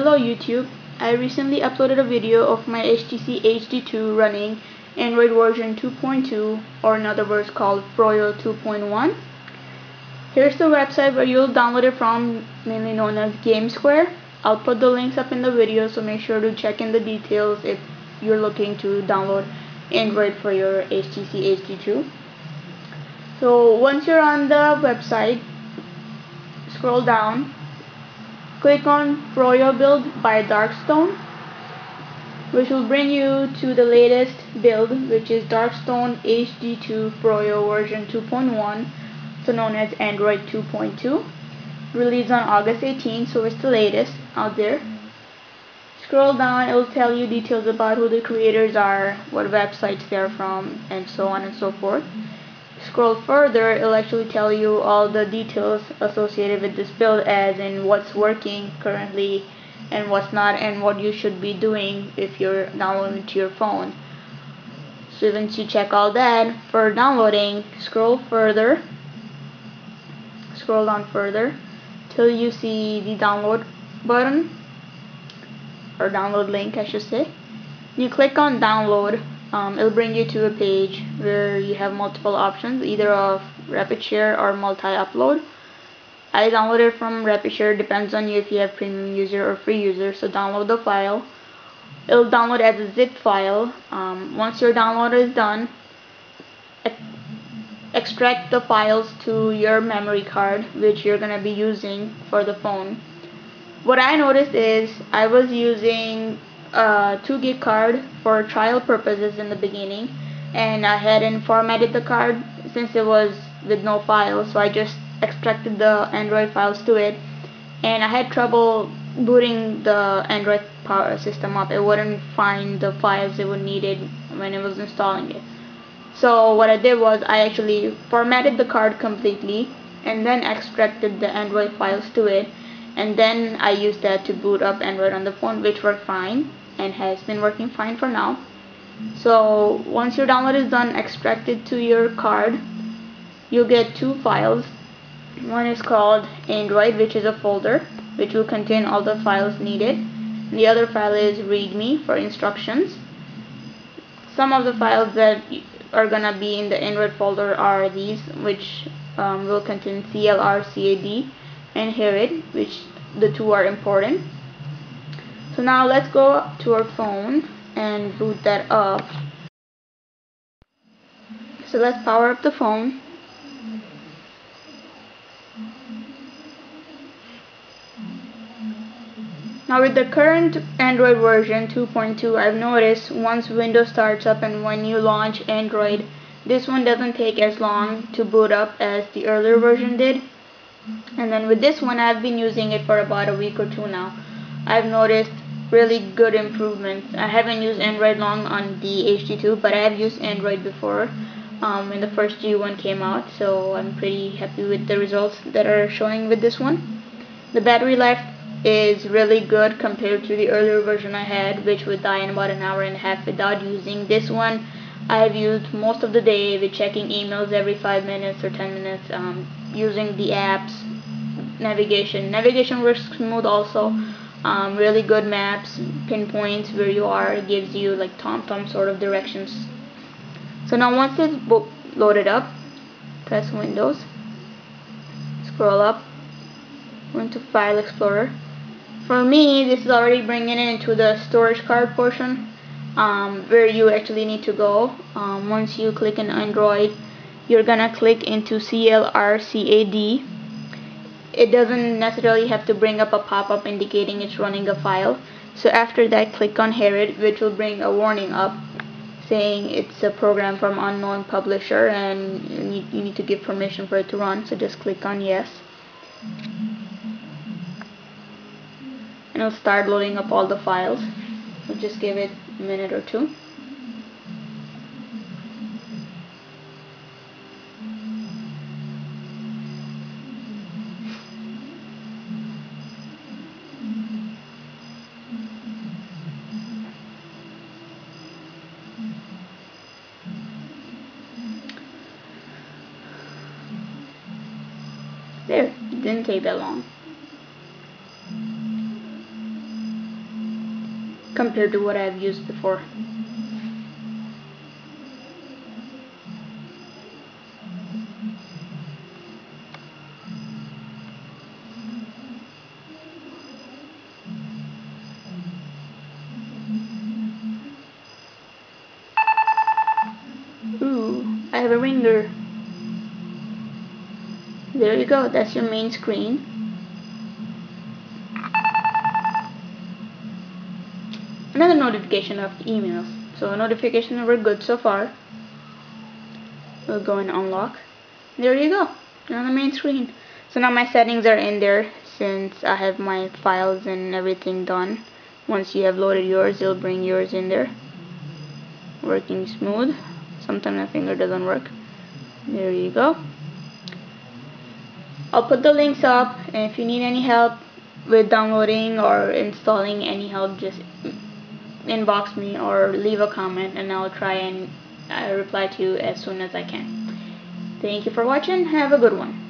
Hello YouTube, I recently uploaded a video of my HTC HD2 running Android version 2.2 or in other words called Froyo 2.1. Here's the website where you'll download it from, mainly known as GameSquare. I'll put the links up in the video so make sure to check in the details if you're looking to download Android for your HTC HD2. So once you're on the website, scroll down Click on Froyo build by Darkstone which will bring you to the latest build which is Darkstone HD2 Froyo version 2.1 so known as Android 2.2 released on August 18 so it's the latest out there. Scroll down it will tell you details about who the creators are what websites they're from and so on and so forth scroll further it'll actually tell you all the details associated with this build as in what's working currently and what's not and what you should be doing if you're downloading to your phone. So once you check all that for downloading scroll further scroll down further till you see the download button or download link I should say. You click on download um, it'll bring you to a page where you have multiple options either of rapid share or multi-upload. I downloaded from rapid share depends on you if you have premium user or free user so download the file. It'll download as a zip file. Um, once your download is done extract the files to your memory card which you're gonna be using for the phone. What I noticed is I was using a 2 gig card for trial purposes in the beginning and I hadn't formatted the card since it was with no files so I just extracted the Android files to it. And I had trouble booting the Android power system up. It wouldn't find the files it would needed when it was installing it. So what I did was I actually formatted the card completely and then extracted the Android files to it and then I used that to boot up Android on the phone which worked fine and has been working fine for now. So once your download is done extract it to your card. You'll get two files. One is called Android which is a folder which will contain all the files needed. The other file is readme for instructions. Some of the files that are gonna be in the Android folder are these which um, will contain CLR, CAD and HaRET which the two are important. So now let's go to our phone and boot that up. So let's power up the phone. Now with the current Android version 2.2 I've noticed once Windows starts up and when you launch Android this one doesn't take as long to boot up as the earlier version did and then with this one I've been using it for about a week or two now. I've noticed really good improvements. I haven't used Android long on the HD2 but I have used Android before um, when the first G1 came out so I'm pretty happy with the results that are showing with this one. The battery life is really good compared to the earlier version I had which would die in about an hour and a half without using this one. I have used most of the day with checking emails every 5 minutes or 10 minutes um, using the apps navigation. Navigation works smooth also. Um, really good maps pinpoints where you are gives you like TomTom -tom sort of directions. So now once it's loaded up press Windows scroll up go into File Explorer. For me this is already bringing it into the storage card portion um, where you actually need to go. Um, once you click in Android you're gonna click into CLRCAD it doesn't necessarily have to bring up a pop-up indicating it's running a file. So after that click on HaRET which will bring a warning up saying it's a program from unknown publisher and you need, you need to give permission for it to run. So just click on yes. And it'll start loading up all the files. So just give it a minute or two There, it didn't take that long. compared to what I've used before. Ooh, I have a ringer. There you go, that's your main screen. Another notification of emails. So notifications were good so far. We'll go and unlock. There you go, on the main screen. So now my settings are in there since I have my files and everything done. Once you have loaded yours, it'll bring yours in there. Working smooth. Sometimes my finger doesn't work. There you go. I'll put the links up and if you need any help with downloading or installing any help just inbox me or leave a comment and I'll try and uh, reply to you as soon as I can. Thank you for watching. Have a good one.